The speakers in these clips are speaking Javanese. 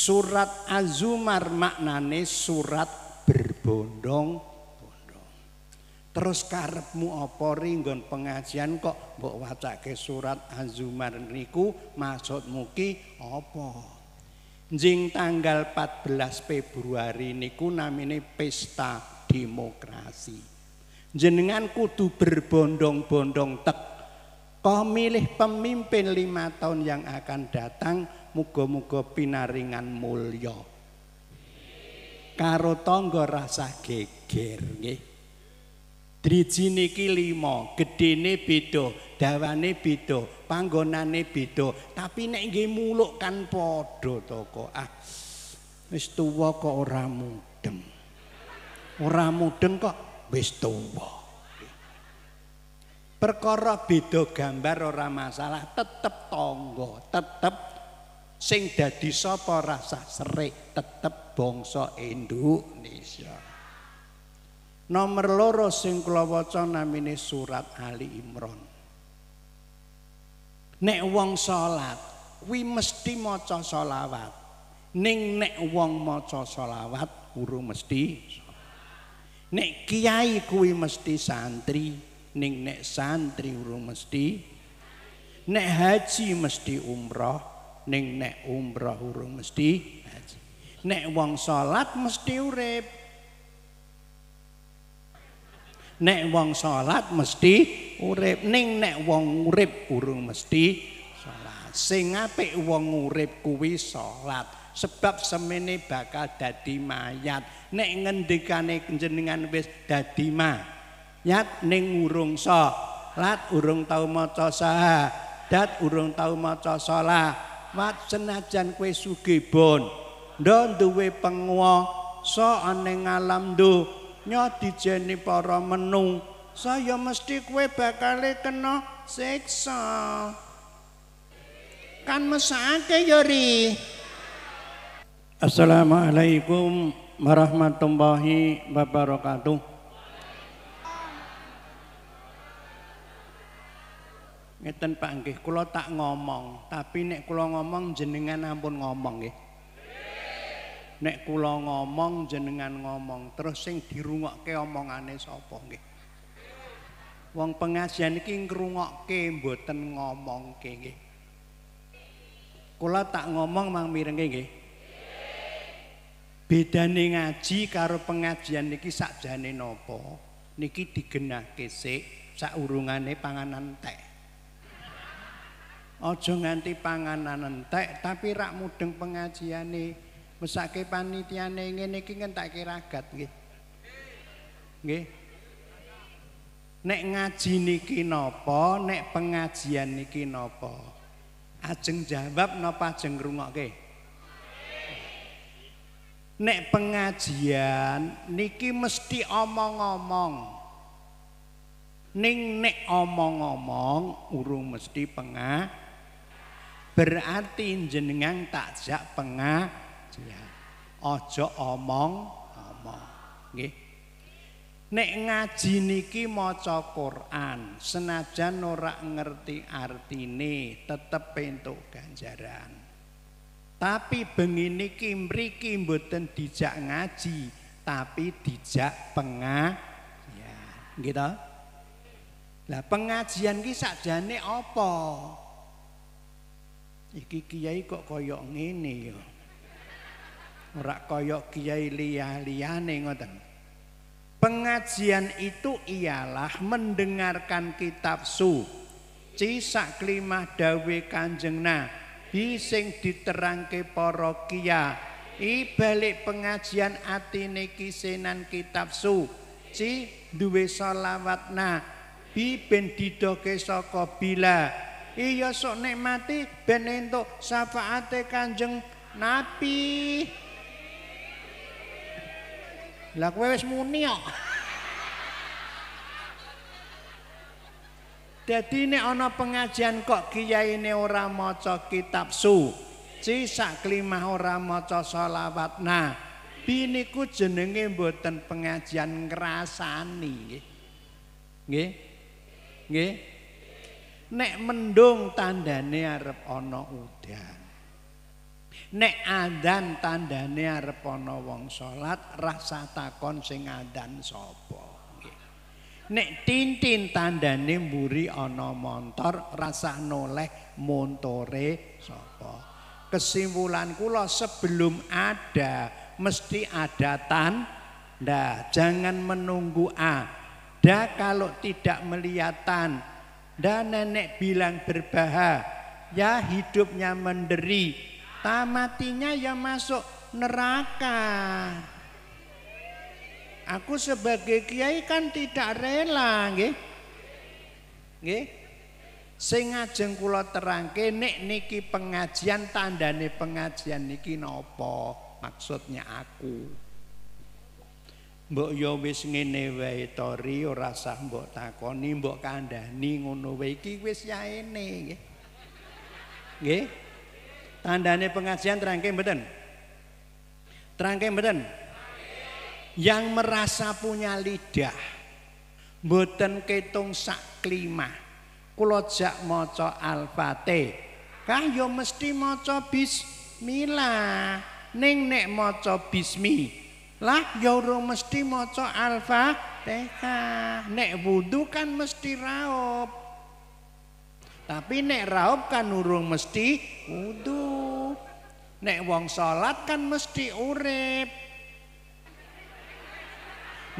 Surat Az-Zumar maknane surat berbondong Terus karepmu apa ringgon pengajian kok mbok wacake surat Az-Zumar niku maksudmu ki apa? Jing tanggal 14 Februari niku namine pesta demokrasi. Jenengan kudu berbondong-bondong tek. Kau milih pemimpin lima tahun yang akan datang, muga-muga pinaringan mulya. Karo tangga rasa geger nggih. Driji niki lima, gedene beda, dawane beda, panggonane beda, tapi nek nggih muluk kan padha to kok. Ah. Wis tuwa kok ora mudeng. Ora mudeng kok wis tuwa. Perkara beda gambar ora masalah, tetep tangga, tetep sing dadi sapa rasa serik, tetep bangsa Indonesia. Nomor loro sing kula waca namine surat Ali Imran. Nek wong salat kuwi mesti maca selawat. Ning nek wong maca selawat urung mesti Nek kiai kuwi mesti santri, ning nek santri urung mesti nek haji mesti umroh, ning nek umroh urung mesti haji. Nek wong salat mesti urip, nek wong salat mesti urip. Ning nek wong urip urung mesti salat. Sing apik wong urip kuwi salat. Sebab semene bakal dadi mayat. Nek ngendikane jenengan wis dadi mayat ning urung salat urung tau maca syahadat urung tau maca salat wat senajan kowe sugih bon ndo duwe penguasa ning alam dunya nyo dijeni para menung saya mesti kue bakal kena siksa. Kan mesake yori? Assalamualaikum warahmatullahi wabarakatuh Ngeten Pak nggih kula tak ngomong tapi nek kula ngomong jenengan ampun ngomong nggih. Nek kula ngomong jenengan ngomong terus sing dirungokke omongane sapa nggih? Wong pengajian iki ngrungokke mboten ngomongke nggih. Kula tak ngomong mang mirenge nggih? Bedane ngaji karo pengajian niki sakjane napa? Niki digenahke sik saurungane panganan teh aja nganti panganan entek tapi rak mudeng pengajiane mesake panitiane ngene iki ngentekke ragat nggih. Nggih. Nek ngaji niki napa, nek pengajian niki napa? Ajeng jawab napa ajeng ngrungokke? Nek pengajian niki mesti omong-omong. Ning nek omong-omong urung mesti pengah berarti jenengan takjak pengajian. Aja omong-omong. Nggih. Nek ngaji niki maca Quran, senajan ora ngerti artine, tetep entuk ganjaran. Tapi bengi niki mriki mboten dijak ngaji, tapi dijak pengajian. Nggih? Lah pengajian ki sakjane apa? Iki kiai kok koyok ngene ya. ora kaya kiai liya-liyane ngoten. Pengajian itu ialah mendengarkan kitab suci sak klimah dawe Kanjeng Nabi sing diterangke para kiai balik pengajian atine kisenan kitab suci duwe selawat nabi ben didoke saka bila iya sok nikmati ben entuk syafaate Kanjeng Nabi Lah kowe wis muni kok. Dadi nek ana pengajian kok kiyaine ora maca kitab suci sak klimah ora maca selawat nah biniku jenenge mboten pengajian ngrasani nggih. Nggih. Nggih. Nek mendung tandane arep ana udan. nek adzan tandane arep ana wong salat rasa takon sing adzan sapa? Nek tintin tandane mburi ana montor rasa noleh montore sapa? Kesimpulan kula sebelum ada mesti ada tanda jangan menunggu ada kalau tidak melihat tanda nenek bilang berbahaya hidupnya menderi tamatinya ya masuk neraka aku sebagai kiai kan tidak rela nggih nggih Sing ajeng kula terangke nek niki pengajian tandane pengajian niki napa? Maksudnya aku. Mbok yo wis ngene wae tori ora sah mbok takoni mbok kandhani ngono wae iki wis yaene nggih. Nggih. Tandane pengajian terangke mboten? Terangke mboten? Yang merasa punya lidah mboten ketung sak klimah kula jak maca Al-Fatihah ya mesti maca bismillah. Ning nek maca bismi lah ya ora mesti maca Al-Fatihah. Nek wudu kan mesti raup. Tapi nek raup kan urung mesti wudu. Nek wong salat kan mesti urip.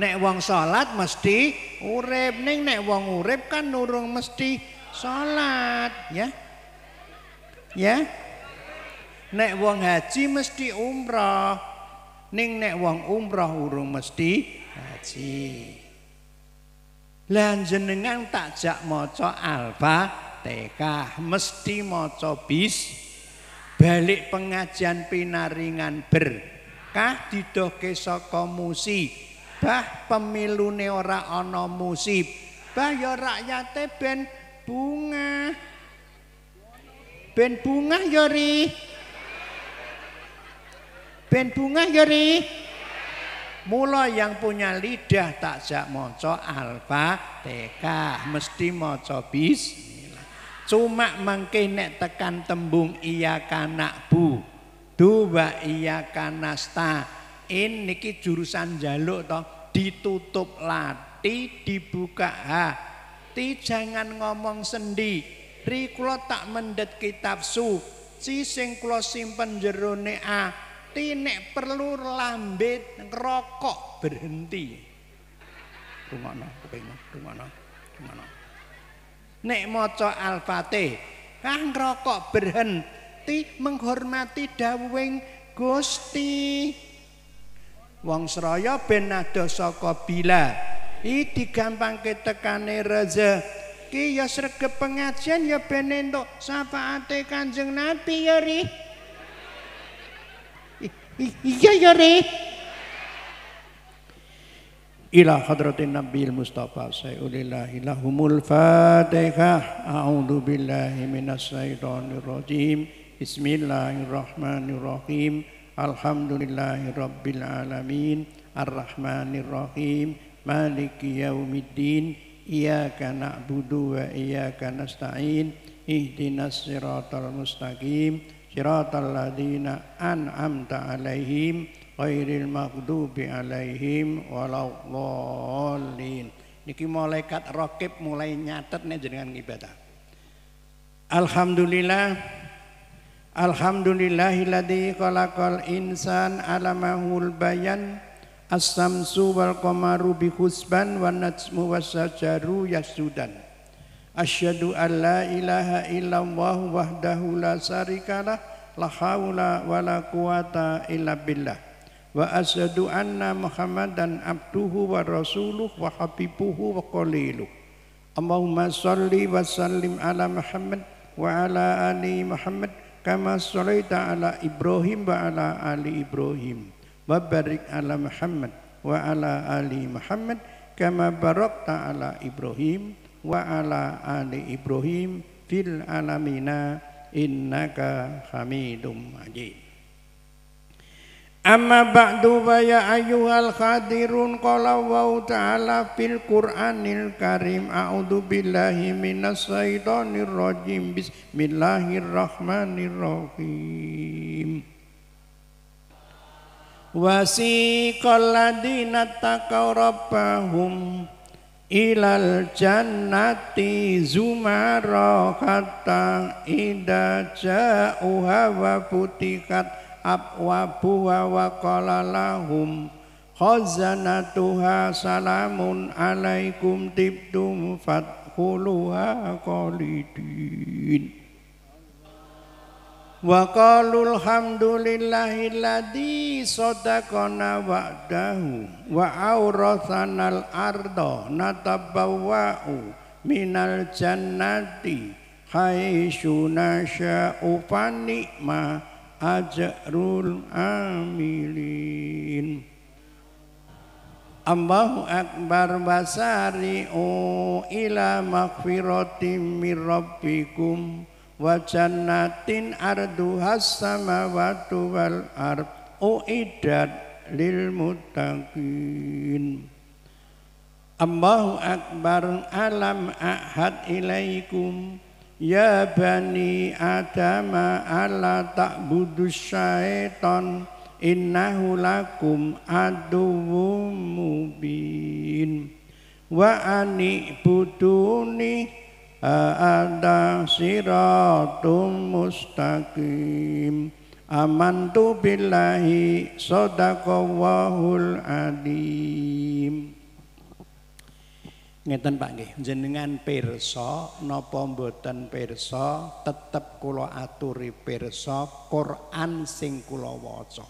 Nek wong salat mesti urip, ning nek wong urip kan nurung mesti salat, ya. Ya. Nek wong haji mesti umrah. Ning nek wong umrah urung mesti haji. Lah jenengan tak jak maca Al-Fatihah, mesti maca bis balik pengajian pinaringan berkah didoke saka musik bah pemilune ora ana musib. Bah ya rakyate ben bunga. Ben bunga ya ri ben bunga ya ri. Mula yang punya lidah tak jak maca al-fatihah mesti maca bismillah. Cuma mangke nek tekan tembung iya kanak bu. Dua iya kanasta. In niki jurusan jaluk toh ditutup lati dibuka. Hati jangan ngomong sendi. Ri kula tak mendet kitab suci sing kula simpen jerone ati nek perlu lambe rokok berhenti. Rumono kupingmu rumono rumono nek maca al-fatih kang rokok berhenti menghormati dawuhing Gusti. Wong seraya ben nado saka bila i digampangke tekane rezeki ya sregep pengajian ya ben entuk syafaate Kanjeng Nabi ya ri iya ya ri ila hadratin nabil mustafa sayyidillah ilahumul fatihah a'udzu billahi minas syaitonir rajim. Bismillahirrahmanirrahim. Alhamdulillahi Rabbil Alamin. Ar-Rahmanir Rahim Maliki Yaumiddin. Iyaka na'budu wa iyaka nasta'in. Ihdinas siratal mustaqim Siratal ladina an'amta alaihim Ghairil maghdubi alaihim Walauddallin Niki malaikat rakib mulai nyatet nih jenengan ibadah. Alhamdulillah Alhamdulillahilladzi khalaqal insan alamahul bayan as-samsu wal qamaru bi husban wan najmu was-sajaru yasudan Asyhadu an la ilaha illallah wahdahu la syarikalah la haula wala quwata illa billah. Wa asyhadu anna muhammadan abduhu wa rasuluh wa habibuhu wa qaliluh. Allahumma salli wa sallim ala Muhammad wa ala ali Muhammad kama sholaita ala Ibrahim wa ala ali Ibrahim. Wa barik ala Muhammad wa ala ali Muhammad kama barakta ala Ibrahim wa ala ali Ibrahim fil alamina innaka hamidum majid. Amma ba'du wa ya ayyuhal khadirun qala wa ta'ala fil Qur'anil Karim a'udzu billahi minas syaitonir rajim. Bismillahirrahmanirrahim. Wasiqal ladina taqaw rabbahum ilal jannati zumara hatta ida ja'uha wa putikat abwabuha wa qala lahum khazanatuha salamun alaikum tibtum fadkhuluha qalidin Wa qalul hamdulillahilladzi sadaqana wa'dahu wa awrathanal arda natabawwa'u minal jannati haitsu nasya'u fa ni'ma ajrul amilin. Allahu akbar basari'u ila maghfiratin mir rabbikum wa jannatin arduhas samawati wal ard uiddat lil muttaqin. Allahu akbar alam ahad ilaikum. Ya bani adam ala ta'budu syaitan innahu lakum aduwwum mubin. Wa ani buduni ada siratum mustaqim amantu billahi sadaqallahul adim ngeten Pak nggih. Jenengan pirsa napa mboten pirsa tetep kula aturi pirsa Quran sing kula waca.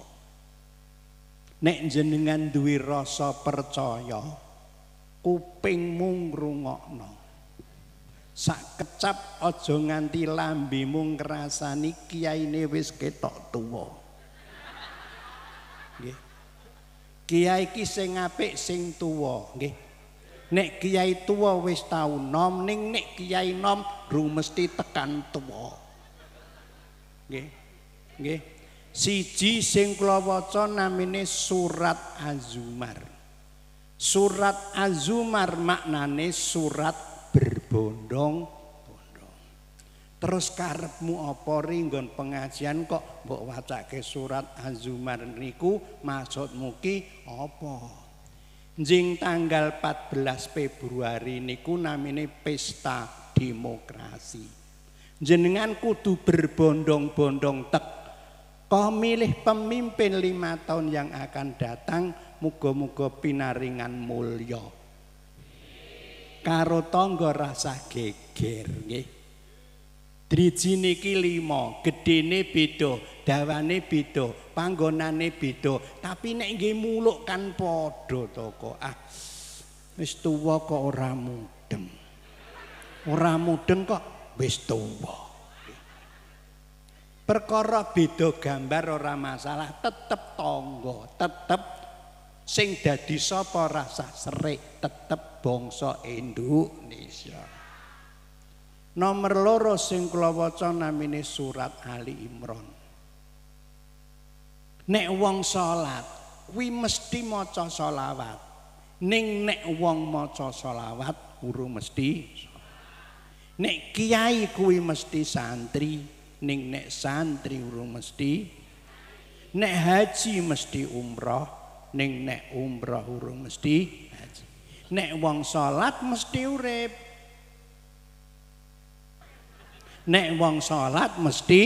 Nek jenengan duwe rasa percaya kupingmu ngrungokno sak kecap aja nganti lambemu ngrasani kiyaine wis ketok tuwa. Nggih. Kiai iki sing apik sing tuwa nggih. Nek kiai tuwa wis tau nom ning nek kiai nom ru mesti tekan tuwa. Nggih. Nggih. Siji sing kula waca namine surat azumar. Surat azumar maknane surat berbondong-bondong. Terus karepmu apa ringgon pengajian kok mbok wacake surat Az-Zumar niku maksudmu ki apa? Jing tanggal 14 Februari niku namine pesta demokrasi. Jenengan kudu berbondong-bondong tek. Kau milih pemimpin lima tahun yang akan datang, muga-muga pinaringan mulya. Karo tangga rasa geger nggih. Driji niki 5, gedene beda, dawane beda, panggonane beda, tapi nek nggih muluk kan padha to kok. Ah. Wis tuwa kok ora mudeng. Ora mudeng kok wis tuwa. Perkara beda gambar ora masalah, tetep tangga, tetep sing dadi sapa rasa serik tetep bangsa Indonesia. Nomor loro sing kula waca namine surat Ali Imran. Nek wong salat kuwi mesti maca selawat. Ning nek wong maca selawat uru mesti Nek kiai kuwi mesti santri, ning nek santri uru mesti nek haji mesti umroh, ning nek umroh urung mesti nek wong salat mesti urip. Nek wong salat mesti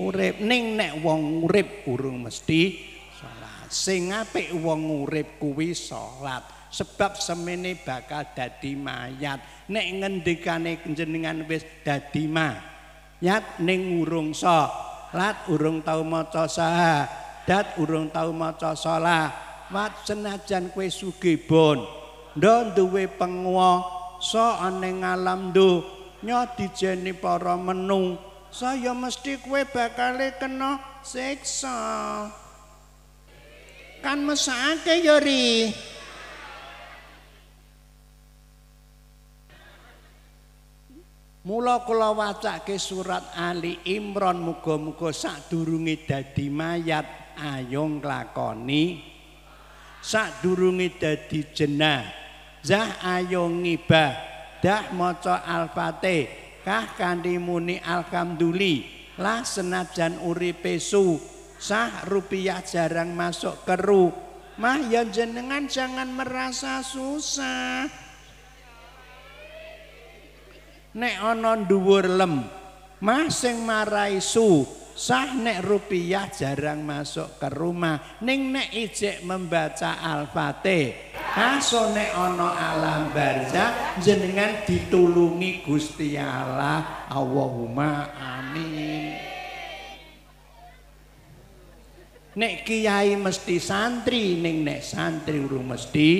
urip. Ning nek wong urip urung mesti salat. Sing apik wong urip kuwi salat. Sebab semene bakal dadi mayat. Nek ngendikane jenengan wis dadi mayat ning urung salat urung tau maca syahadat urung tau maca salat wat senajan kowe sugih bon ndo duwe penguasa ning alam donya dijeni para menung saya mesti kowe bakal kena siksa. Kan mesake ya ri Mula kula wacake surat Ali Imran muga-muga sadurunge dadi mayat ayo nglakoni sadurunge dadi jenah. Zah ayo ngibah. Dah maca al-fatih kah kanthi muni alhamdulillah lah senajan uripe su. Sah rupiah jarang masuk ke rumah ya jenengan jangan merasa susah. Nek ana dhuwur lem mah sing marai su sah nek rupiah jarang masuk ke rumah ning nek ijek membaca al-fatih. Aso nek ana alam barzah jenengan ditulungi Gusti Allah. Allahumma amin. Nek kiai mesti santri ning nek santri urung mesti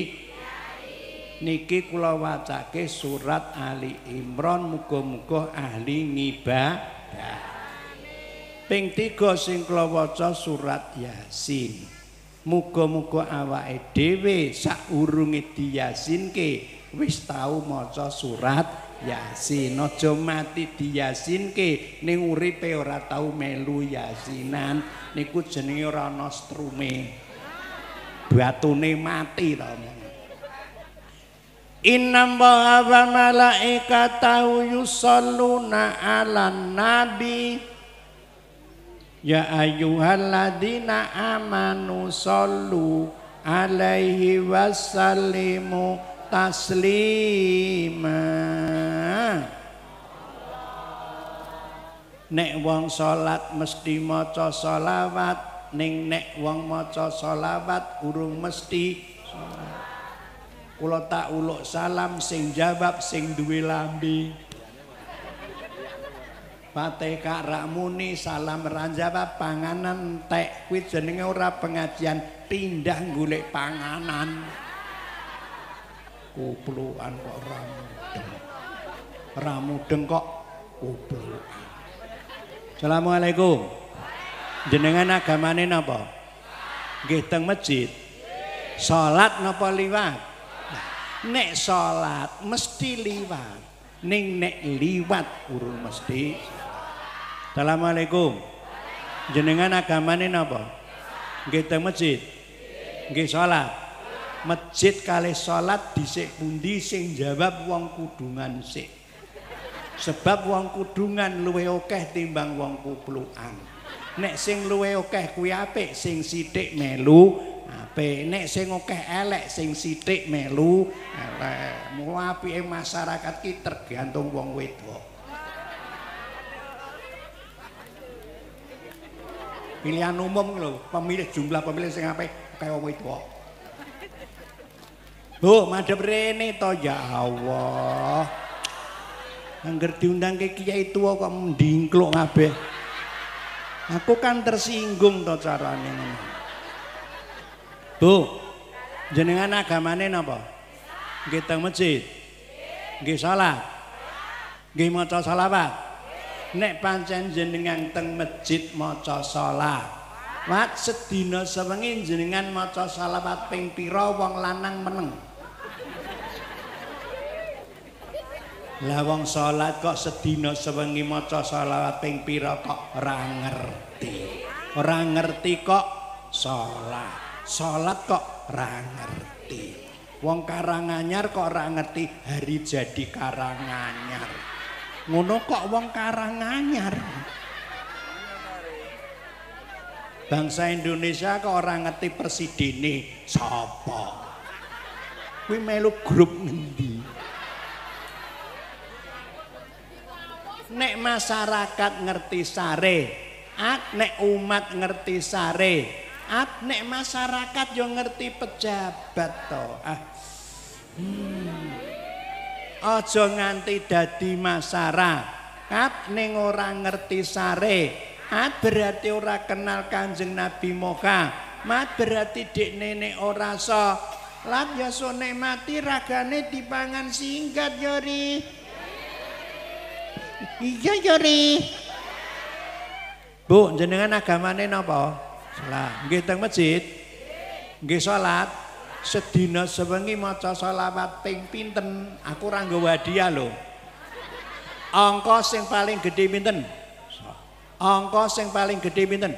niki kula wacake surat Ali Imran muga-muga ahli ngibadah Ping tiga sing kula waca surat Yasin. Muga-muga awake dhewe saurunge diyasinke wis tau maca surat Yasin. Aja mati diyasinke ning uripe ora tau melu Yasinan. Niku jenenge ora ana strume. Batune mati to. Inna wa malaikatahu yusalluna 'alan nabi Ya ayyuhalladzina amanu sallu alaihi wasallimu taslima. Nek wong salat mesti maca selawat ning nek wong maca selawat urung mesti Kula tak uluk salam sing jawab sing duwe lambe Pate kak Ramuni salam ranjaba panganan tek kuwi jenenge ora pengajian pindah golek panganan. Kuplukan kok ramudeng. Ramudeng kok kuplukan. Assalamualaikum. Jenengan agamane napa? Nggih teng masjid. Salat napa liwat? Nek salat mesti liwat. Ning nek liwat urung mesti Assalamualaikum. Jenengan agamane napa? Nggih teng masjid. Nggih salat. Masjid kali salat dhisik pundi sing jawab wong kudungan sik. Sebab wong kudungan luwih akeh timbang wong kuplukan. Nek sing luwih akeh kuwi apik, sing sithik melu apik. Nek sing akeh elek, sing sithik melu elek. Mula apike masyarakat ki tergantung wong wedok. Pilihan umum lho, pemilih jumlah pemilih sing apik kaya wong itu. Bu, madhep rene to ya Allah. Angger diundang ke kiai tua kok mendingkluk kabeh. Aku kan tersinggung to carane Bu, jenengan agamane napa? Nggih teng masjid. Nggih salat. Nggih maca selawat. Nek pancen jenengan teng masjid maca salat. Wat sedina sewengi jenengan maca selawat ping pira wong lanang meneng. Lah wong salat kok sedina sewengi maca selawat ping pira kok ora ngerti? Ora ngerti kok salat. Salat kok ora ngerti? Wong karanganyar kok ora ngerti? Hari jadi karanganyar ngono kok wong karanganyar bangsa Indonesia kok orang ngerti presidene sapa? Kuwi melu grup ngendi? Nek masyarakat ngerti sare at nek umat ngerti sare at nek masyarakat yo ngerti pejabat to. Ah. Hmm. Aja nganti dadi masyarakat. Ning ora ngerti sare. At berarti ora kenal kanjeng Nabi Moka. Mat berarti dik nenek ora so. Lat ya so mati ragane dipangan singkat yori. Iya yori. Bu jenengan agamane napa? Salah nggih teng masjid? Nggih salat sedina sewengi maca selawat ping pinten? Aku ora nggawa hadiah lho. Angka sing paling gedhe pinten? Angka sing paling gedhe pinten?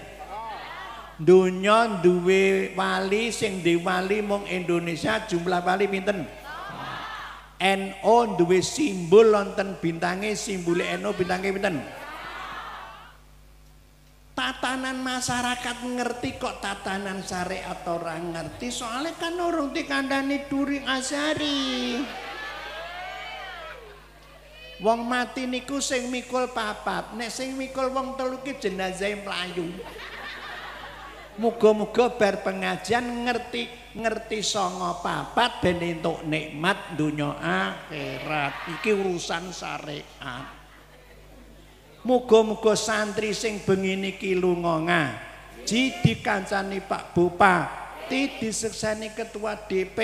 Dunya duwe wali sing duwe wali mung Indonesia jumlah wali pinten? NO duwe simbol wonten bintange simbole NO bintange pinten tatanan masyarakat ngerti kok tatanan syariat orang ngerti soalnya kan orang dikandani during asari wong mati niku sing mikul papat nek sing mikul wong telu ki jenazah mlayu Muga-muga bar pengajian ngerti ngerti songo papat ben entuk nikmat donya akhirat. Iki urusan syariat. Muga-muga santri sing bengi niki lunga ngaji dikancani Pak Bupati diseksani ketua DP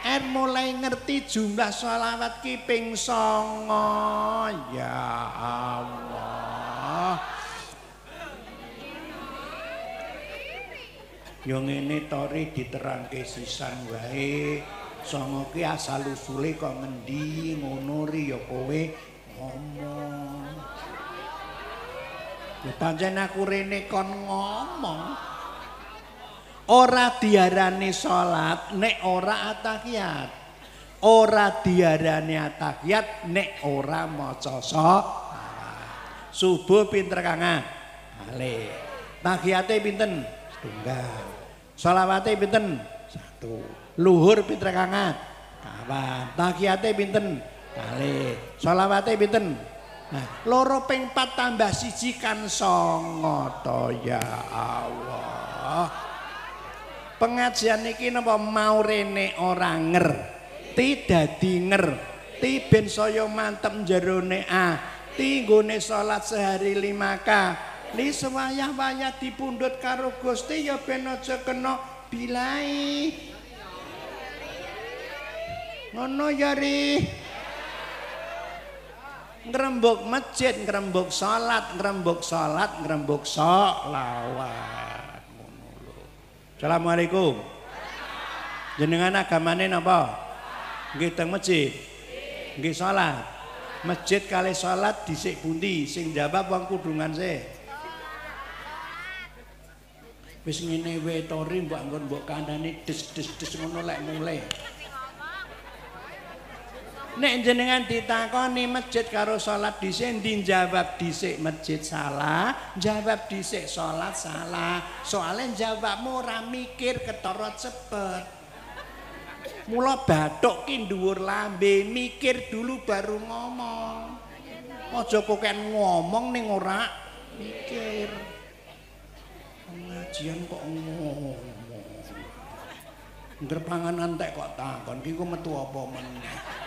R mulai ngerti jumlah sholawat ki ping songo ya Allah Yo ngene tori diterangke sisan wae. Songo ki asal usule kok ngendi ngono ri ya kowe ngomong. Pancen aku rene kon ngomong. Ora diarani salat nek ora atahiyat. Ora diarani atahiyat nek ora maca Subuh pinter kangen. Ale. Tahiyate pinten? Setunggal. Salawate pinten? Satu. Luhur pinten kangat? Kawan. Takiyate pinten? Kali. Salawate pinten? Loro ping 4 tambah siji kan songo to ya Allah. Pengajian iki napa mau rene ora ngerti dadi ngerti ben saya mantep jerone ati nggone salat sehari 5 kali li sewayah-wayah dipundhut karo Gusti ya ben aja kena bilai. Ngono ya ri. Ngrembug masjid, ngrembug salat, ngrembug sholawat. Ngono lho. Assalamualaikum. Jenengan agamane napa? Nggih teng masjid. Nggih salat. Masjid kali salat dhisik pundi sing jawab wong kudungan sih. wis ngene wae tori mbok nggon mbok kandhane des-des-des ngono lek mulai Nek jenengan ditakoni masjid karo salat dhisik ndi jawab dhisik masjid salah, jawab dhisik salat salah. Soale jawabmu ora mikir ketara cepet. Mula bathuk ki dhuwur lambe, mikir dulu baru ngomong. Aja kok ngomong ning ora mikir. pengajian kok ngomong. Ngger panganan tek kok takon ki kok metu apa meneh.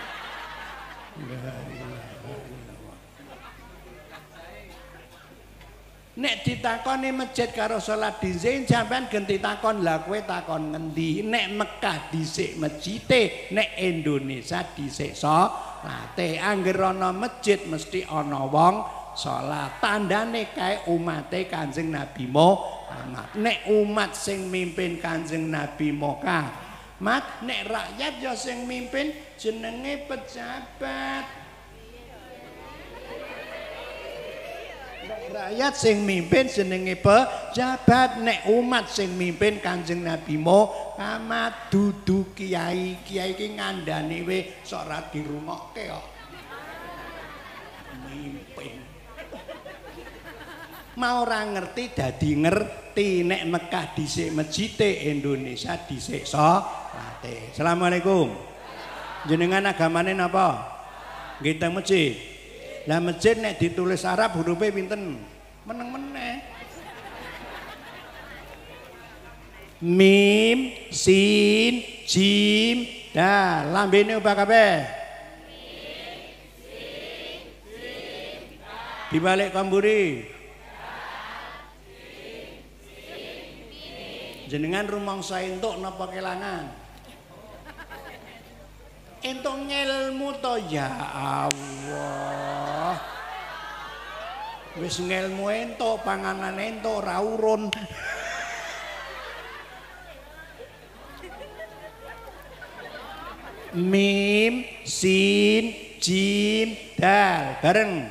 Nek ditakoni masjid karo salat dhisik sampean genti takon lah kowe takon ngendi nek Mekah dhisik masjite nek Indonesia dhisik salate angger ana masjid mesti ana wong salat tandane kae umate Kanjeng Nabi Muhammad. Nek umat sing mimpin Kanjeng Nabi Muhammad, nek rakyat ya sing mimpin jenenge pejabat. Rakyat sing mimpin jenenge pejabat, nek umat sing mimpin Kanjeng Nabi Muhammad dudu kiai. Kiai iki ngandani we sok ra dirungokke kok. Mimpin. mau ora ngerti dadi ngerti nek Mekah dhisik masjide Indonesia dhisik salate. Assalamualaikum. Jenengan agamane napa? Nggih teng masjid. Lah masjid nek ditulis Arab hurufe pinten? Meneng meneh. Mim, sin, jim, dah lambene ubah kabeh. Di balik kamburi. jenengan rumangsa entuk napa kelangan entuk ngelmu to ya Allah. Wis ngelmu entuk panganan entuk ora urun. Mim sin jim dal bareng.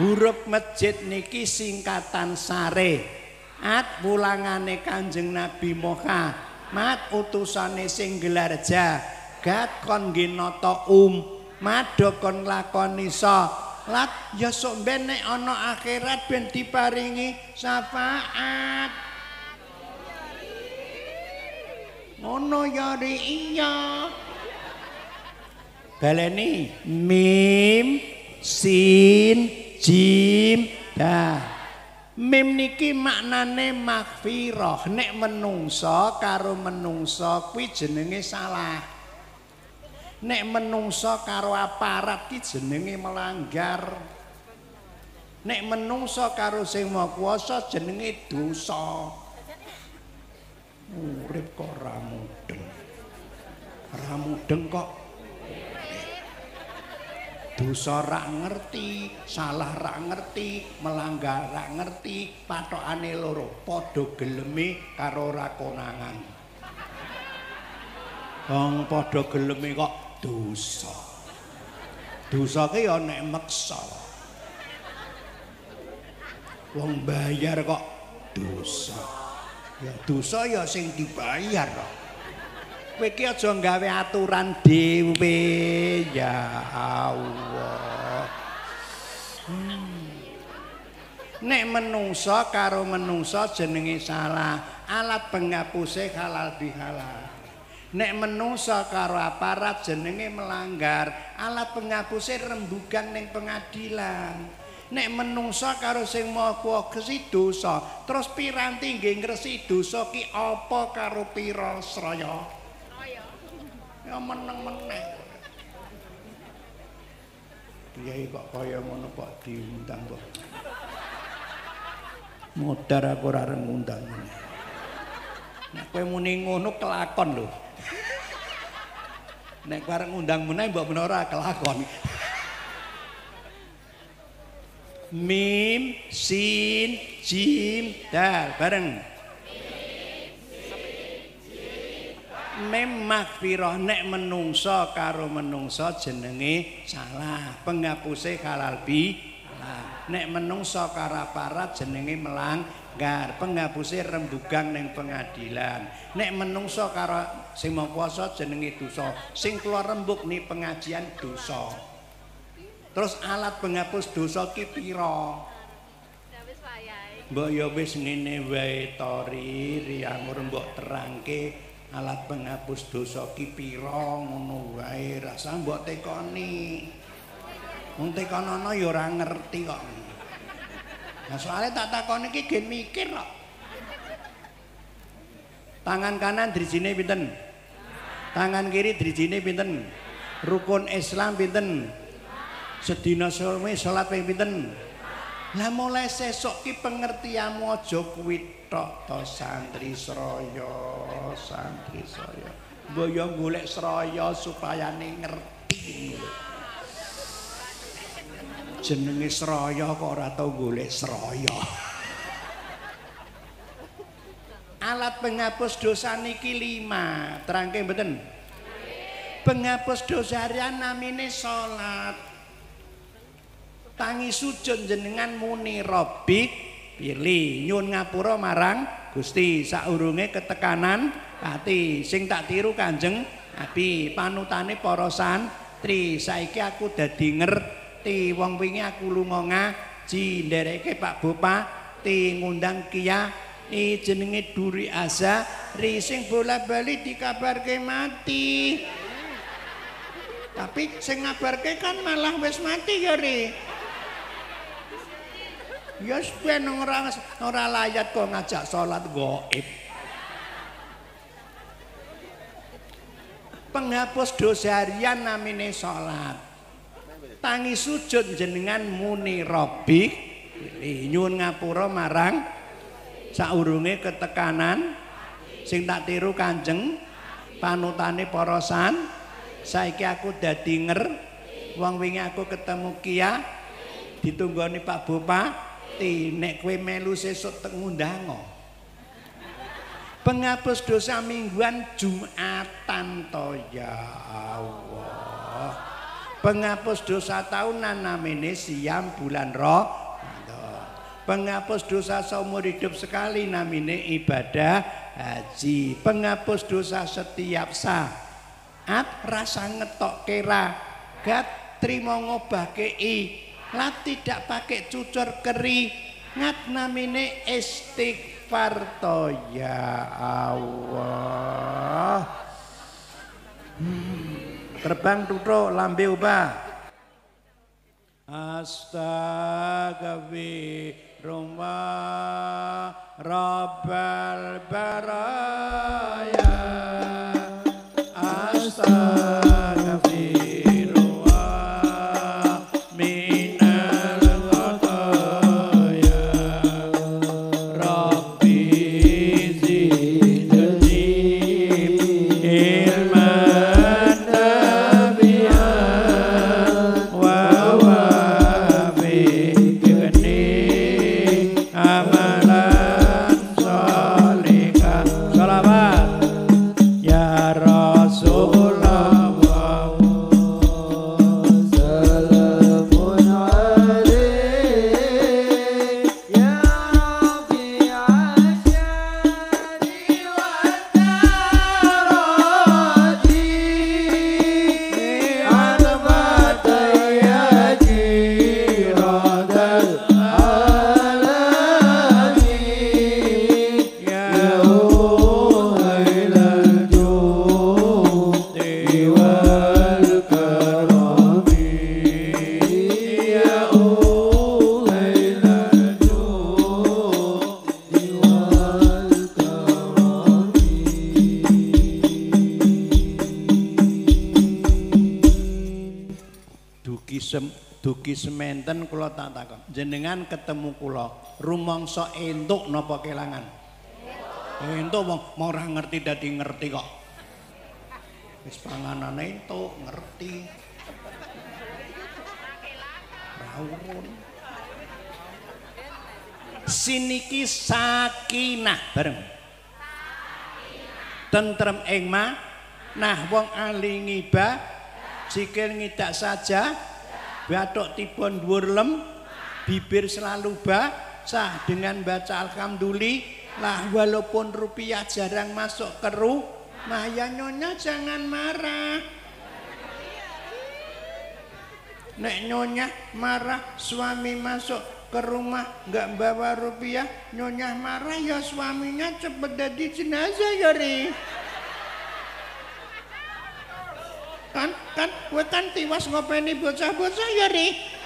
Huruf masjid niki singkatan sare. At pulangane kanjeng nabi moha mat utusane sing gelar jagat kon ginata um mado kon lakoni sa salat ya sok ben nek ana akhirat ben diparingi syafaat. Ngono ya iya. Baleni mim sin jim dah Mim niki maknane maghfirah. Nek menungso karo menungso kuwi jenenge salah. Nek menungso karo aparat ki jenenge melanggar. Nek menungso karo sing maha kuwasa jenenge dosa. Urip kok ra mudeng. Ra mudeng kok dosa rak ngerti, salah rak ngerti, melanggar rak ngerti, patokane loro, padha geleme karo ora konangan. Wong padha geleme kok dosa. Dosa ki ya nek meksa. Wong bayar kok dosa. Ya dosa ya sing dibayar kok. Kowe iki aja gawe aturan dhewe ya Allah. Hmm. Nek menungso karo menungso jenenge salah, alat penghapuse halal bihalal. Nek menungso karo aparat jenenge melanggar, alat penghapuse rembugan ning pengadilan. Nek menungso karo sing maha kuwasa dosa, terus piranti nggih ngresi dosa ki apa karo pira sraya? Ya meneng-meneng. Kiai kok kaya ngono kok diundang kok. Modar aku ora areng ngundang ngene. Nek kowe muni ngono kelakon lho. Nek kowe areng ngundang meneh mbok menawa ora kelakon. Mim, sin, jim, dal bareng. Mem maghfirah nek menungso karo menungso jenenge salah. Penghapuse halal bi nek menungso karo aparat jenenge melanggar. Penghapuse rembugan ning pengadilan. Nek menungso karo sing mau puasa jenenge dosa. Sing keluar rembug ni pengajian dosa. Terus alat penghapus dosa ki pira? Mbok ya wis ngene wae tori riyangur mbok terangke alat penghapus dosa ki pira ngono wae rasa mbok tekoni. Wong tekonono ya ora ngerti kok. Nah soalnya tak takoni ki gen mikir kok. Tangan kanan drijine pinten? Tangan kiri drijine pinten? Rukun Islam pinten? Sedina salat ping pinten Lah mulai sesok ki pengertianmu aja kuwi tok to santri sraya, santri sraya. Mbok golek sraya supaya ngerti. Jenenge sraya kok ora tau golek sraya. Alat penghapus dosa niki lima, terangke mboten? Penghapus dosa harian namine salat. Tangi sujud jenengan muni robik pilih nyun ngapura marang Gusti. Saurunge ketekanan hati sing tak tiru Kanjeng Nabi. Panutane para santri. Saiki aku dadi ngerti. Wong wingi aku lunga ngaji. Ndereke Pak Bupati ngundang Kia i jenenge Duri Asa ri sing bola-bali dikabarke mati. Tapi sing ngabarke kan malah wis mati ya ri Ya ben ora ora layat kok ngajak salat gaib. Penghapus dosa harian namine salat. Tangi sujud jenengan muni robik nyuwun ngapura marang saurunge ketekanan sing tak tiru Kanjeng panutane para san saiki aku dadi nger wong wingi aku ketemu Kia ditunggoni Pak Bupati ngerti nek kowe melu sesuk tek ngundang penghapus dosa mingguan Jumatan to ya Allah. Penghapus dosa tahunan namanya siam bulan roh penghapus dosa seumur hidup sekali namanya ibadah haji. Penghapus dosa setiap saat rasa ngetok kera gat terima ngobah kei lah tidak pakai cucur keringat namine istighfar to ya Allah. Hmm. terbang tutuk lambe ubah. Astagfirullah Rabbal Baraya. Astagfirullah jenengan ketemu kula rumangsa entuk napa kelangan? Entuk wong ora ngerti dadi ngerti kok. Wis panganane entuk ngerti. Rawon siniki sakinah bareng. Tentrem ing nah wong ahli ngibah sikil ngidak saja batuk tibon dhuwur lem bibir selalu basah dengan baca alhamdulillah. Walaupun rupiah jarang masuk ke rumah ya nyonya jangan marah. Nek nyonya marah suami masuk ke rumah nggak bawa rupiah nyonya marah ya suaminya cepet jadi jenazah ya ri. Kan kan wetan tiwas ngopeni bocah-bocah ya ri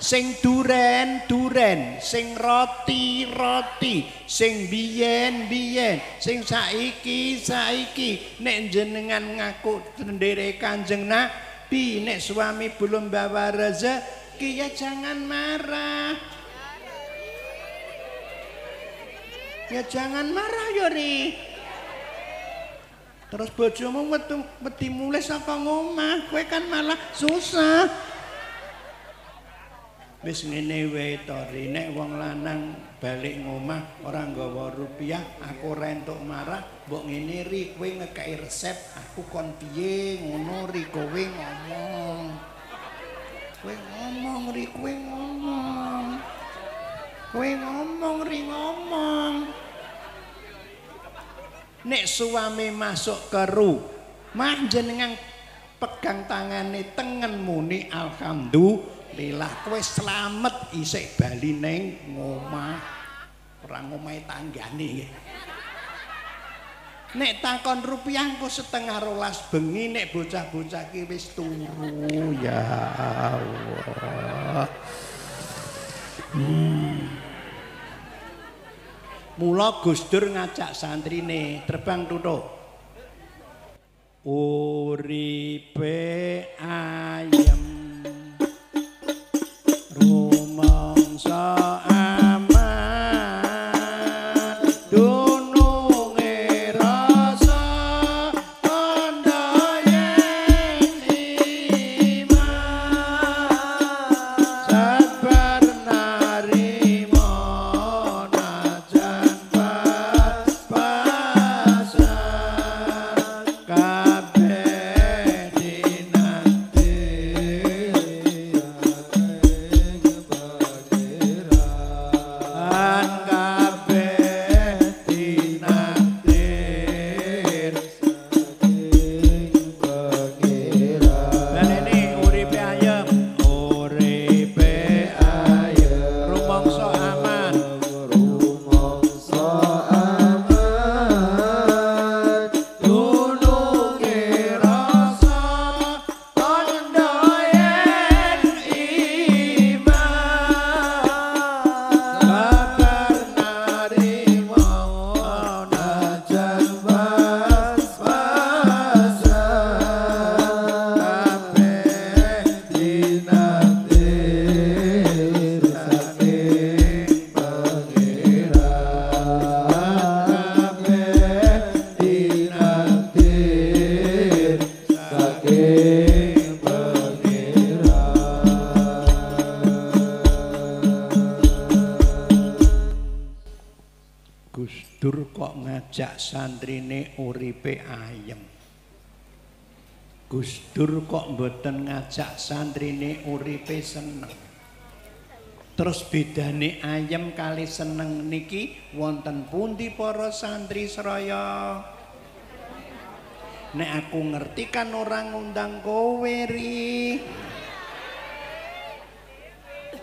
sing duren duren. Sing roti roti. Sing biyen biyen. Sing saiki saiki. Nek jenengan ngaku sendiri kanjeng nabi nek suami belum bawa rezeki ya jangan marah. Ya jangan marah yori. Terus bojomu metu meti mulai saka ngomah? Kowe kan malah susah wis ngene wae to nek wong lanang balik ngomah ora nggawa rupiah aku rentuk marah. Mbok ngene ri kowe ngekeki resep aku kon piye? Ngono ri kowe ngomong. Kowe ngomong ri kowe ngomong. Kowe ngomong ri ngomong. Nek suami masuk ke rumah jenengan pegang tangane tengen muni alhamdulillah Alhamdulillah kowe slamet isik bali ning ngomah. Ora ngomahe tanggane. Nek takon rupiah engko setengah rolas bengi nek bocah-bocah ki wis turu ya Allah. Hmm. Mula Gus Dur ngajak santrine terbang tutuk. Uripe ayem Uh, mboten ngajak santrine uripe seneng. Terus bedane ayem kali seneng niki wonten pundi para santri seraya? Nek aku ngerti kan orang ngundang kowe ri.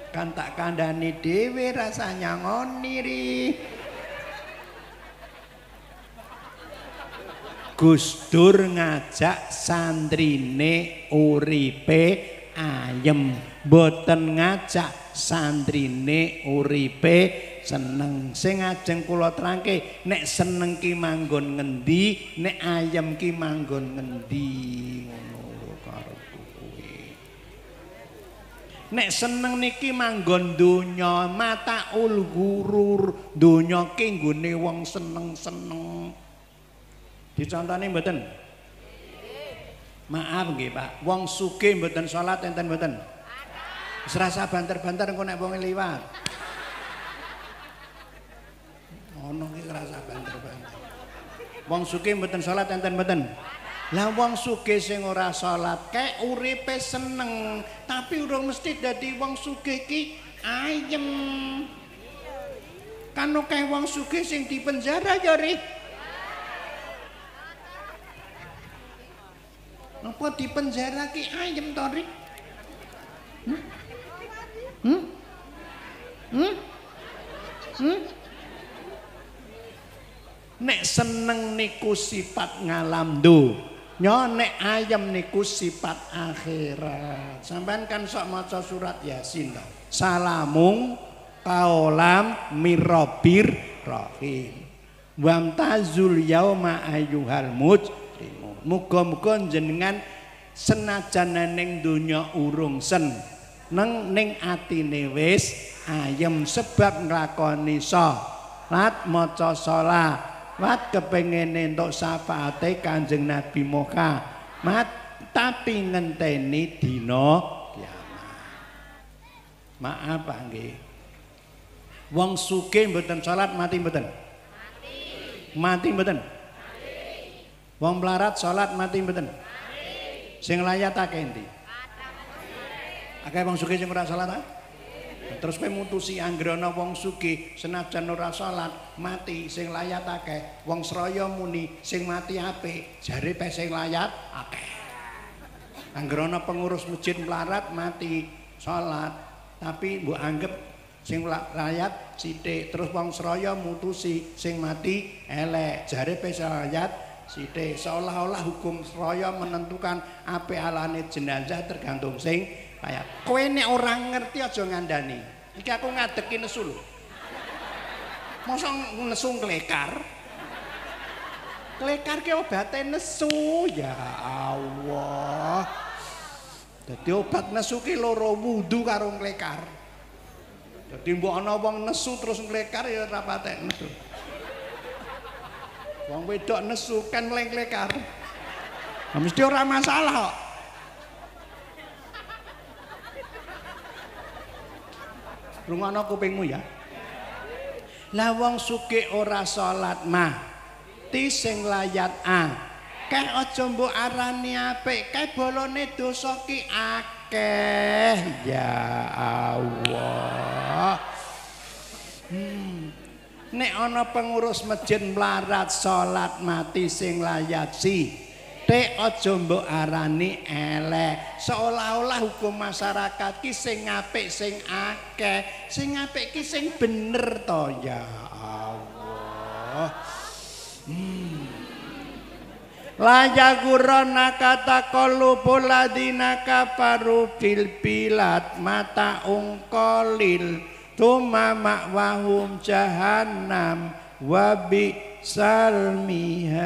Kan tak kandhani dhewe rasanya ngoni ri. Gus Dur ngajak santrine uripe ayem, boten ngajak santrine uripe seneng. Sing ajeng kula terangke, nek seneng ki manggon ngendi, nek ayem ki manggon ngendi. Nek seneng niki manggon donya, mataul gurur, donya ki wong seneng-seneng. Dicontoni mboten? Maaf nggih, Pak. Wong sugih mboten salat enten mboten? Wis rasa banter-banter engko nek wong liwat. Ono iki rasa banter-banter. Wong sugih mboten salat enten mboten? Lah wong sugih sing ora salat kek uripe seneng, tapi urung mesti dadi wong sugih ki ayem. Kan akeh wong sugih sing dipenjara ya. Apa di penjara ki ayem to, Rik? Hmm? Hmm? Hmm? Hmm? Nek seneng niku sifat ngalam do. Nyo nek ayem niku sifat akhirat. Sampean kan sok maca surat Yasin to. Salamung kaulam mirabir rahim. Wamtazul yauma ayyuhal mujrim Muga-muga jenengan senajan ning donya urung sen neng ning atine wis ayem sebab nglakoni salat maca selawat kepengin entuk syafaate Kanjeng Nabi Muhammad tapi ngenteni dina kiamat. Maaf Pak nggih. Wong sugih mboten salat mati mboten? Mati. Mati mboten? Wong melarat salat mati mboten? Sing layat akeh endi? Akeh wong sugih sing ora salat ah? Terus kowe mutusi anggrana wong sugih senajan ora salat mati sing layat akeh. Wong seraya muni sing mati apik, jare pe sing layat akeh. Anggrana pengurus masjid melarat mati salat, tapi mbok anggap sing layat sithik terus wong seraya mutusi sing mati elek, jare pe layat sithik seolah-olah hukum raya menentukan apa alane jenazah tergantung sing kaya. Kowe nek ora ngerti aja ngandani. Iki aku ngadeki nesu lho. Mosok nesu klekar klekar ki obate nesu? Ya Allah. Dadi obat nesu ki loro wudu karo klekar dadi mbok ana wong nesu terus klekar ya ora patek. nesu Wong wedok nesu kan mlengklekar. Nah, mesti ora masalah kok. Rungono kupingmu ya. Lah wong sugih ora salat mah. Ti sing layat a. Keh aja mbok arani apik, keh bolone dosa ki akeh. Ya Allah. Hmm. Nek ana pengurus masjid melarat salat mati sing layat si tek aja mbok arani elek. Seolah-olah hukum masyarakat ki sing apik sing akeh. Sing apik ki sing bener to? Ya Allah. Hmm. Laya gurana kata kolu poladina kaparu fil pilat mata ungkolil Tuma makwahum jahannam wabi salmihat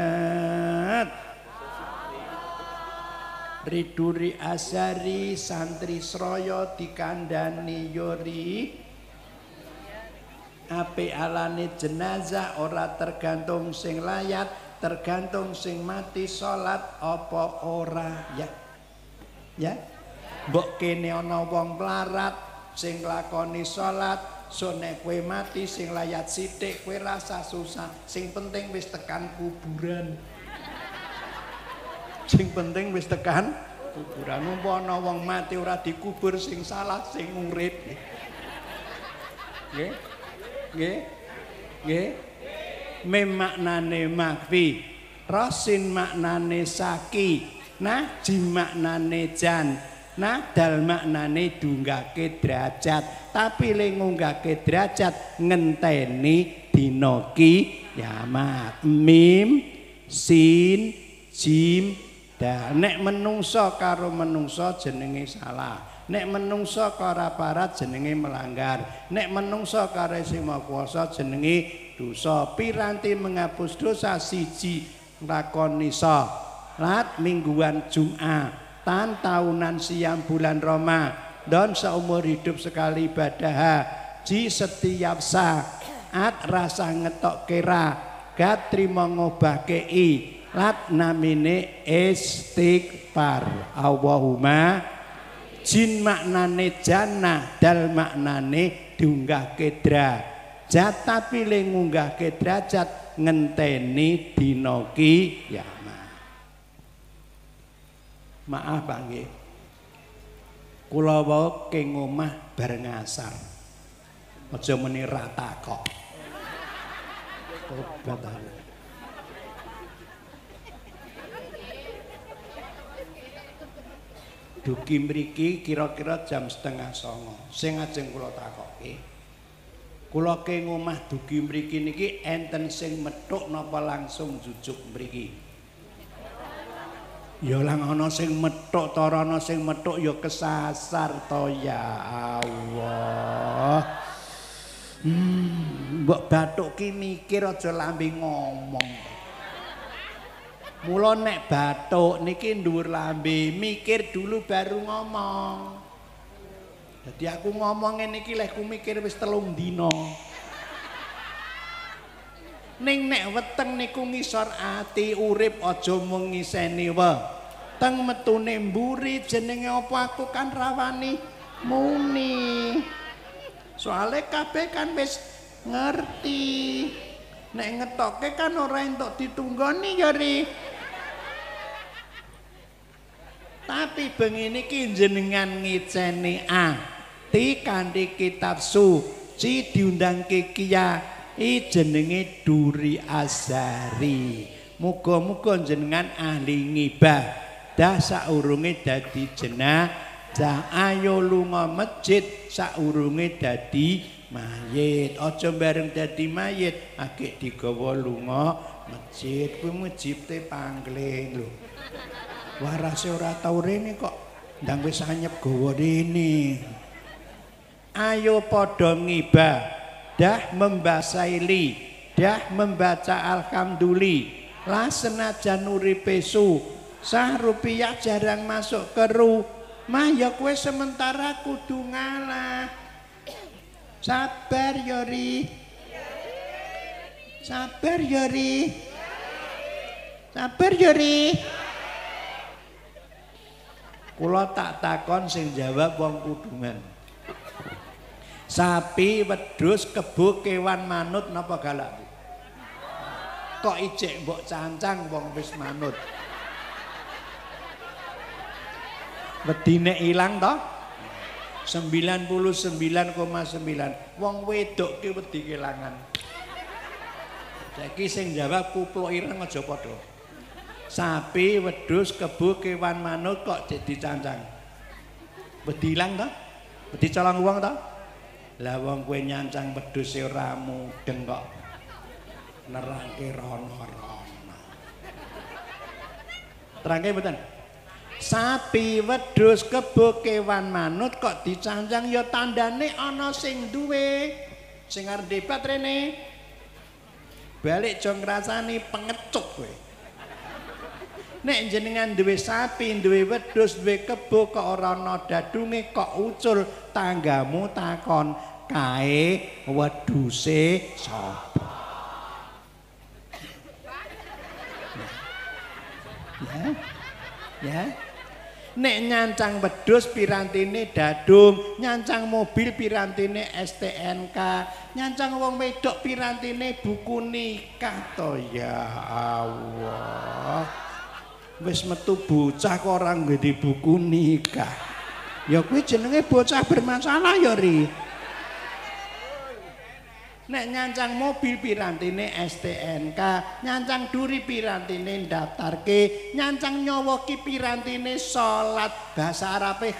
Riduri asari santri sroyo dikandani yori. Ape alane jenazah ora tergantung sing layat tergantung sing mati salat apa ora. Ya. Ya. Mbok kene ana wong melarat sing lakoni salat so nek kowe mati sing layat sithik kowe rasa susah. Sing penting wis tekan kuburan. Sing penting wis tekan kuburan umpama wong mati ora dikubur sing salah sing urip. Nggih? Nggih? Nggih? Memaknane makfi rasin maknane saki nah jim maknane jan nah dal maknane dunggake derajat tapi le ngunggake derajat ngenteni dina kiamat mim sin jim dah nek menungso karo menungso jenenge salah. Nek menungso karo aparat jenenge melanggar. Nek menungso karo sing kuasa jenenge dosa. Piranti menghapus dosa siji lakoni nisa lat mingguan Jumat tan tahunan siam bulan Roma. Dan seumur hidup sekali ibadah ji setiap saat rasa ngetok kira. Gat trimo ngobahke i. Lat namine istighfar. Allahumma jin maknane jannah dal maknane diunggahke derajat tapi le ngunggahke derajat ngenteni dina kiamat maaf Pak nggih. Kula wau ke ngomah bareng asar. Aja meni rata kok tobat dugi mriki kira-kira jam setengah songo. Sing ajeng kula takoki. Kula ke ngomah dugi mriki niki enten sing metuk napa langsung jujuk mriki ya lang ana sing metuk ta ana sing metuk ya kesasar to ya Allah hmm mbok bathuk ki mikir aja lambe ngomong Mula nek batuk niki dhuwur lambe, mikir dulu baru ngomong. Jadi aku ngomong ngene iki leh ku mikir wis telung dina. Ning nek weteng niku ngisor ati urip aja mung ngiseni wae. Teng metune mburi jenenge apa aku kan rawani muni. Soale kabeh kan wis ngerti. Nek ngetoke kan ora entuk ditunggoni ya ri. Tapi bengi niki jenengan ngiceni ati kanthi kitab suci diundangke kiai jenenge Duri Azari. Muga-muga jenengan ahli ngibadah saurunge dadi jenazah. Ayo lunga masjid saurunge dadi mayit. Aja bareng dadi mayit, akeh digawa lunga masjid. Kuwi mujibte pangling lho. warase ora tau rene kok ndang wis anyep gawa rene ayo padha ngibadah membasaili dah membaca alhamdulillah lah senajan uripe su sah rupiah jarang masuk ke rumah ya kue sementara kudu ngalah. Sabar yori sabar yori sabar yori Kula tak takon sing jawab wong kudungan. Sapi, wedhus, kebo, kewan manut napa galak? Kok ijek mbok cancang wong wis manut. Wedine ilang to? 99,9 wong wedok ki wedi kelangan. Saiki sing jawab kupluk ireng aja padha. sapi, wedhus, kebu, kewan manut kok jadi cancang. Bedilang to? Bedi colong wong to? Lah wong kowe nyancang wedhus e ora mudeng kok. Nerangke rono-rono. Terangke mboten? Sapi, wedhus, kebu, kewan manut kok dicancang ya tandane ana sing duwe. Sing arep debat rene. Balik jong rasani pengecut kowe. nek jenengan duwe sapi, duwe wedhus, duwe kebo kok ora ana dadunge kok ucul tanggamu takon kae wedhuse sapa? Ya. Ya. Nek nyancang wedhus pirantine dadung, nyancang mobil pirantine STNK, nyancang wong wedok pirantine buku nikah to ya Allah. Wis metu bocah kok ora nggede buku nikah. Ya kuwi jenenge bocah bermasalah ya ri. Nek nyancang mobil pirantine STNK, nyancang duri pirantine daftarke, nyancang nyowoki pirantine salat. Bahasa Arabe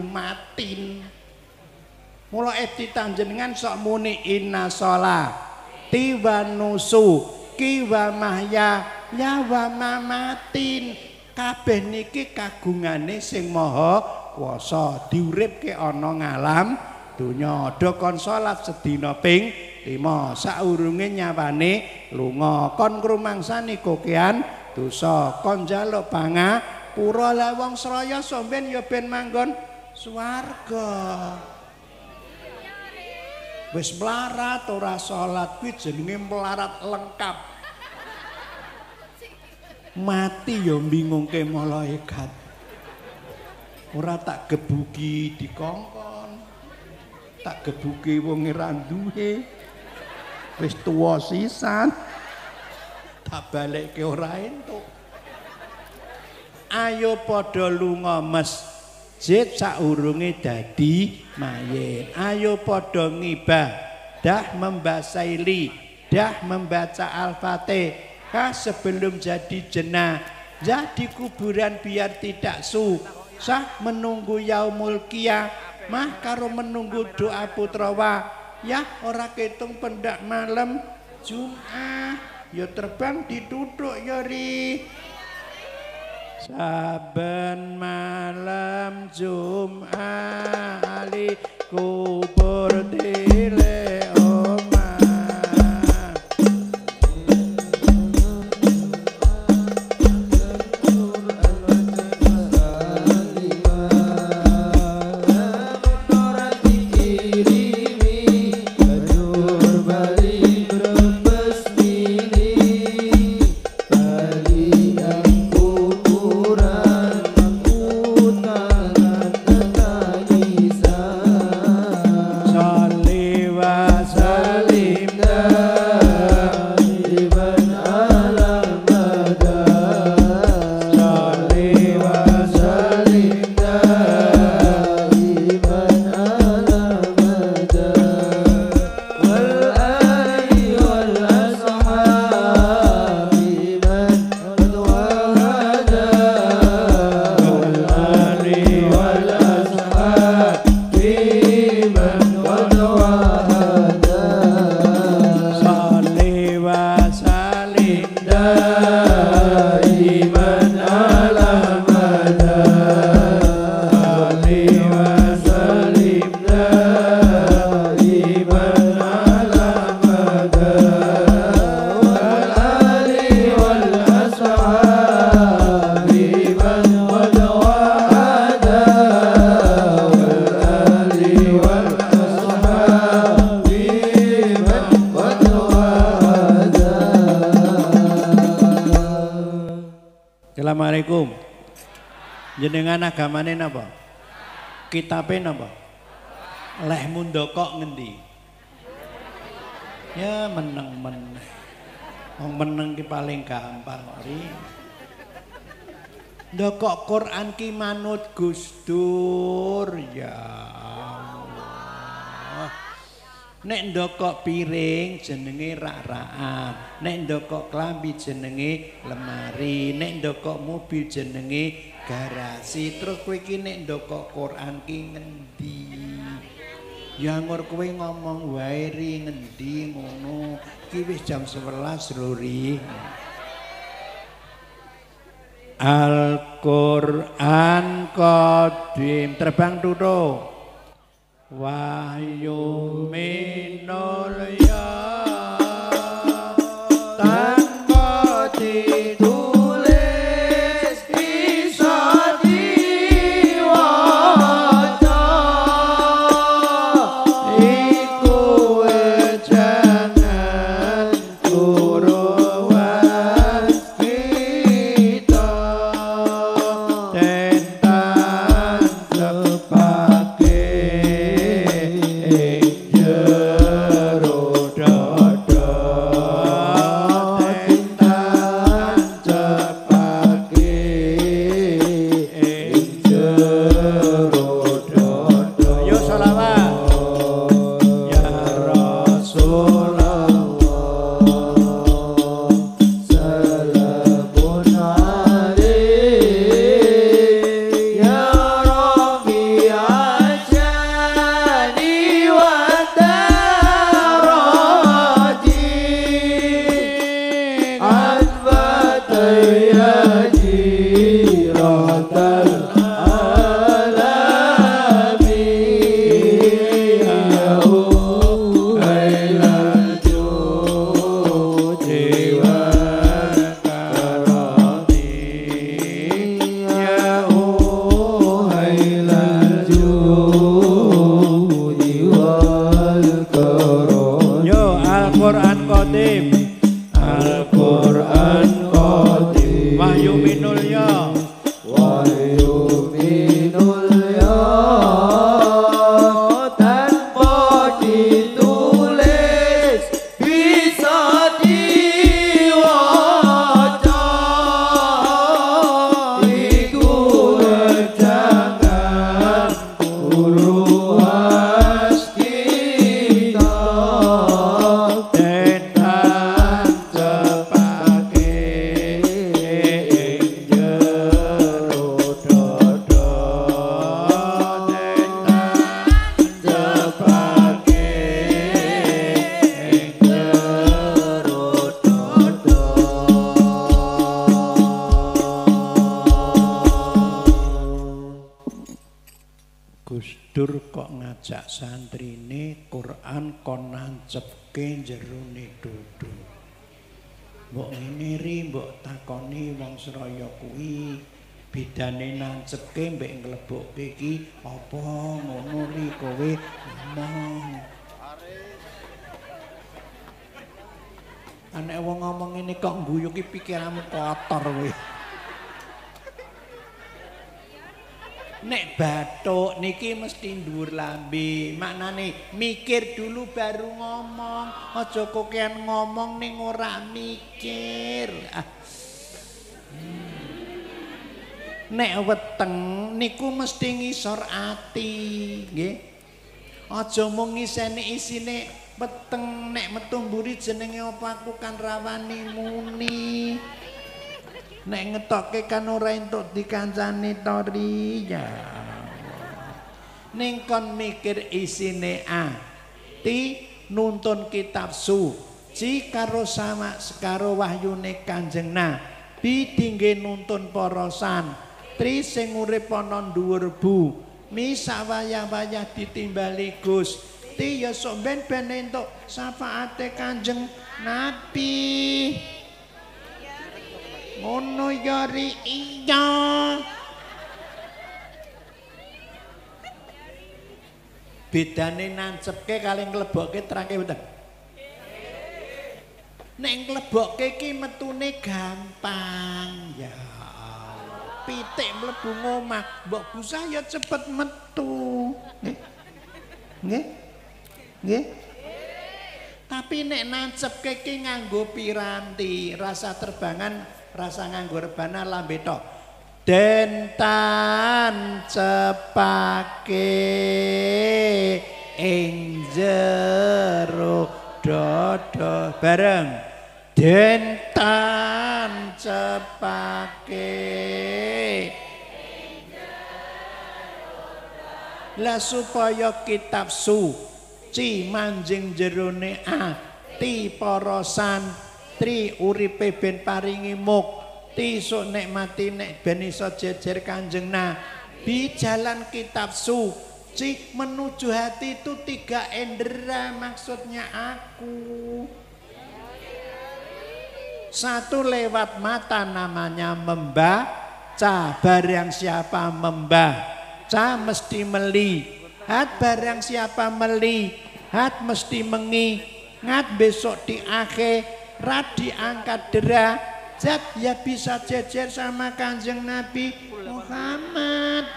matin. Mula eti tanjenengan sok muni inna sholat tiwa nusu kiwa mahya ya wa mamatin. Kabeh niki kagungane sing maha kuasa. Diuripke ana ngalam donya do kon salat sedina ping lima. Saurunge nyawane lunga kon krumangsani kokean dosa kon njaluk panga pura la wong sraya somben ya ben manggon swarga. Wis melarat ora salat kuwi jenenge melarat lengkap. Mati ya bingungke malaikat ora tak gebuki dikongkon tak gebuki wong ora duwe wis tuwa sisan. Tak balekke ora entuk. Ayo padha lunga masjid saurunge dadi mayit ayo padha membasaili dah membaca al-fatihah sebelum jadi jenah jadi kuburan biar tidak susah menunggu yaumul mah karo menunggu doa putrawa ya ora ketung pendak malam Jumat ya terbang diduduk ya ri. Saben malam Jumat ali kubur jenengan agamane napa? Kitabe napa? Leh mundokok ngendi? Ya meneng meneng. Wong meneng ki paling gampang ri. Ndokok Quran ki manut Gustur ya. Nek ndokok piring jenenge rak-rakan, nek ndokok klambi jenenge lemari, nek ndokok mobil jenenge garasi. Terus kowe iki nek ndokok Quran ki ngendi? Ya ngur kowe ngomong wae ri ngendi ngono. Ki wis jam 11 lho Al-Qur'an Qadim terbang tutup Wahyu minul kotor kowe. Nek batuk niki mesti dhuwur lambe. Maknane mikir dulu baru ngomong. Aja kokean ngomong ning ora mikir. Ah. Nek weteng niku mesti ngisor ati, nggih. Aja mung ngiseni isine weteng nek metu mburi jenenge apa aku kan rawani muni. Nek ngetoke kan ora entuk dikancani tori ya. Ning kon mikir isine ati nuntun kitab suci karo sama karo wahyune Kanjeng Nabi dingge nuntun para santri sing urip ana dhuwur bumi sawayah-wayah ditimbali Gusti ya sok ben-ben entuk syafaate Kanjeng Nabi. Ngono ya ri iya. Bedane nancepke kali nglebokke terangke mboten. Nek nglebokke iki metune gampang. Ya. Pitik mlebu ngomah, mbok busah ya cepet metu. Nggih. Nggih. Tapi nek nancepke iki nganggo piranti, rasa terbangan rasa nganggo rebana lambe tok. Dentan cepake ing jero dodo bareng. Dentan cepake Lah supaya kitab suci manjing jerone ati para santri uripe ben paringi mukti sok nek mati nek ben iso jejer Kanjeng Nabi jalan kitab suci menuju hati itu tiga endera maksudnya aku. Satu lewat mata namanya membaca barang siapa membaca mesti melihat barang siapa melihat mesti mengingat besok di akhirat diangkat derajat ya bisa jejer sama kanjeng Nabi Muhammad.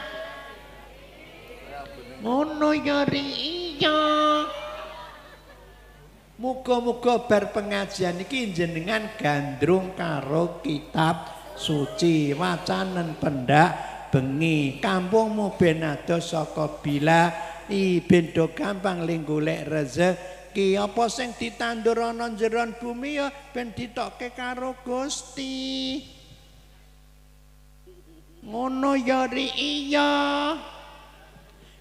Ngono ya iya. Muga-muga bar pengajian iki jenengan gandrung karo kitab suci wacanen pendak bengi kampungmu ben adoh saka bila. I ben do gampang ling golek rezeki apa sing ditandur ana jeron bumi ya ben ditokke karo Gusti. Ngono ya iya.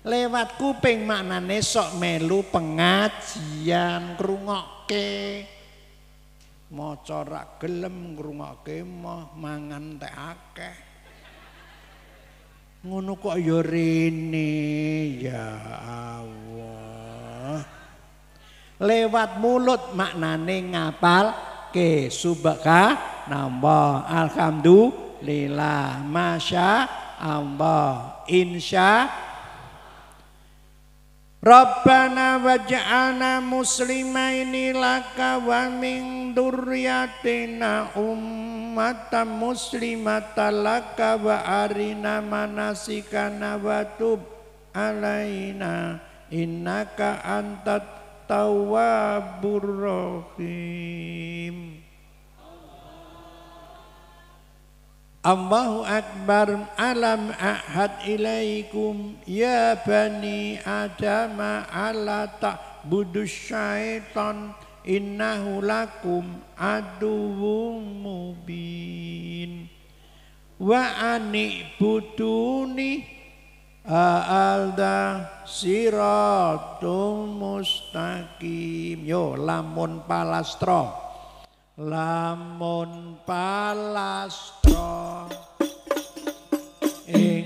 Lewat kuping maknane sok melu pengajian ngrungokke. Maca ra gelem ngrungokke mah mangan teh akeh. Ngono kok ya rene ya Allah lewat mulut maknane ngapal ke subhanallah alhamdulillah. Masya Allah. Insya. Rabbana waj'alna muslimaini laka wa min dzurriyyatina ummatan muslimatan laka wa arina manasikana wa tub alaina innaka antat tawwabur rahim. Allahu Akbar. Alam ahad ilaikum. Ya bani adam ala ta'budu syaitan. Innahu lakum aduwwum mubin. Wa ani buduni alda siratum mustaqim. Yo lamun palastro lamun palastra. Ing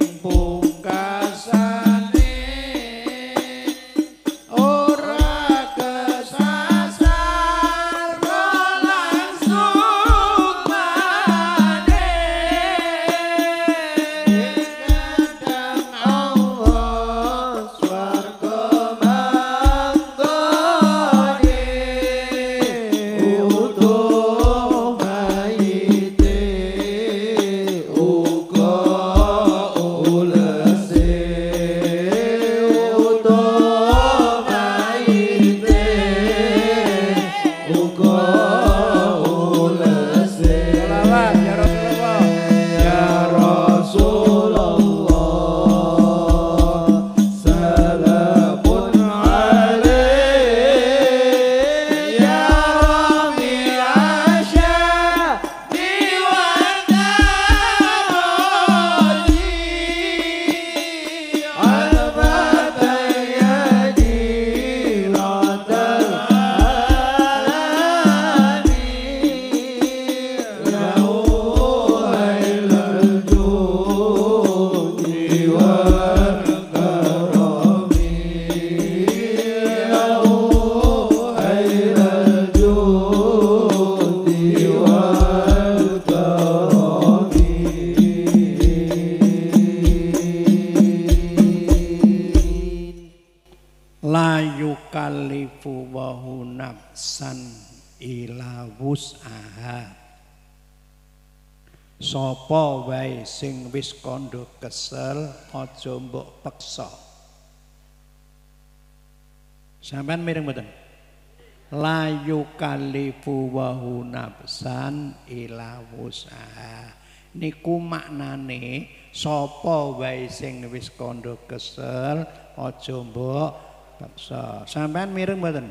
sapa wae sing wis kandha kesel aja mbok peksa. Sampean mireng mboten? La yukallifu wa nafsan ila wus'aha niku maknane sapa wae sing wis kandha kesel aja mbok paksa sampean mireng mboten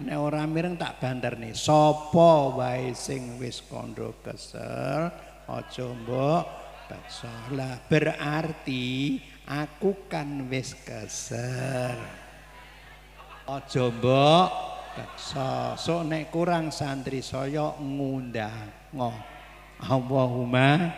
nek ora mireng tak banterni sapa wae sing wis kandha kesel aja mbok. Lah berarti aku kan wis kesel aja mbok. Sok nek kurang santri saya ngundang Allahumma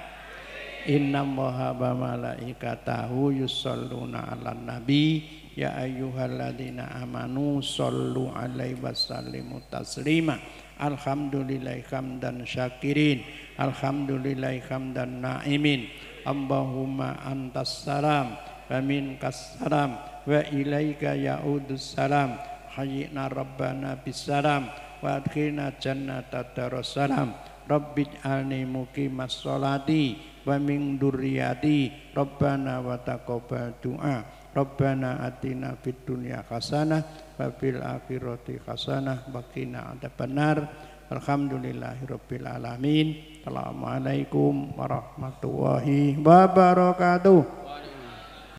Inna wa malaikatahu yusalluna ala nabi Ya ayyuhalladzina amanu sallu alaihi wasallimu taslima. Alhamdulillahi hamdan syakirin. Alhamdulillahi hamdan na'imin. Allahumma antas salam wa minkas salam wa ilaika ya'udus salam. Hayyina rabbana bisalam wa adkhilna jannata darussalam Rabbij'alni muqimas sholati wa min durriyati Rabbana wa taqabbal du'a Rabbana atina fid dunya hasanah wa fil akhirati hasanah wa qina adzabannar. Alhamdulillahi rabbil alamin. Assalamualaikum warahmatullahi wabarakatuh